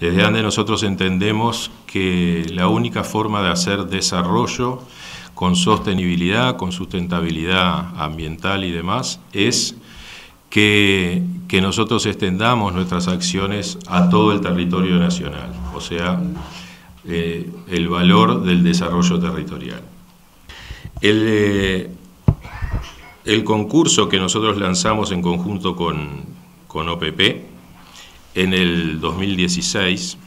Desde ANDE nosotros entendemos que la única forma de hacer desarrollo con sostenibilidad, con sustentabilidad ambiental y demás, es que, nosotros extendamos nuestras acciones a todo el territorio nacional, o sea, eh, el valor del desarrollo territorial. El, eh, el, concurso que nosotros lanzamos en conjunto con, con OPP en el 2016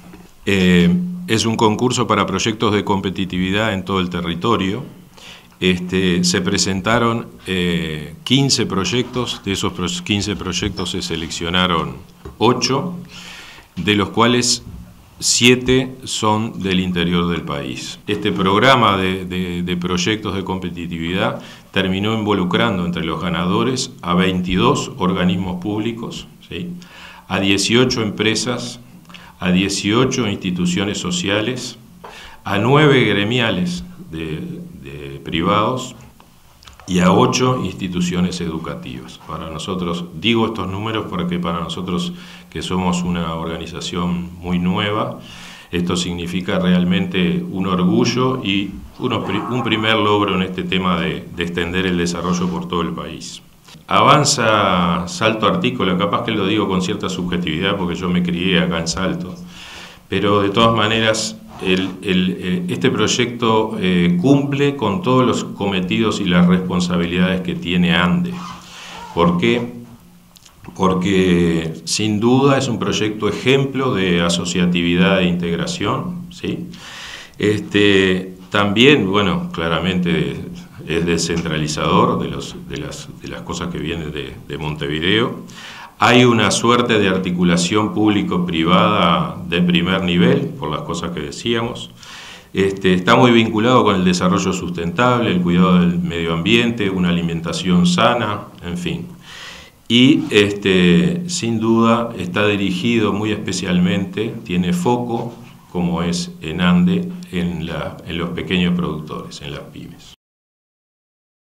eh, es un concurso para proyectos de competitividad en todo el territorio este, se presentaron 15 eh, proyectos, de esos 15 proyectos se seleccionaron 8, de los cuales 7 son del interior del país. Este programa de, proyectos de competitividad terminó involucrando entre los ganadores a 22 organismos públicos, a 18 empresas, a 18 instituciones sociales, a 9 gremiales de, privados y a ocho instituciones educativas. Para nosotros, digo estos números porque para nosotros que somos una organización muy nueva, esto significa realmente un orgullo y un primer logro en este tema de, de, extender el desarrollo por todo el país. Avanza Salto Artícola, capaz que lo digo con cierta subjetividad porque yo me crié acá en Salto, pero de todas maneras este proyecto eh, cumple con todos los cometidos y las responsabilidades que tiene ANDE. ¿Por qué? Porque sin duda es un proyecto ejemplo de asociatividad e integración. ¿sí? Este, también, bueno, claramente es descentralizador de, los, de, las, de las, cosas que vienen de, de Montevideo. Hay una suerte de articulación público-privada de primer nivel, por las cosas que decíamos. Este, está muy vinculado con el desarrollo sustentable, el cuidado del medio ambiente, una alimentación sana, en fin. Y este, sin duda está dirigido muy especialmente, tiene foco, como es en ANDE, en los pequeños productores, en las pymes.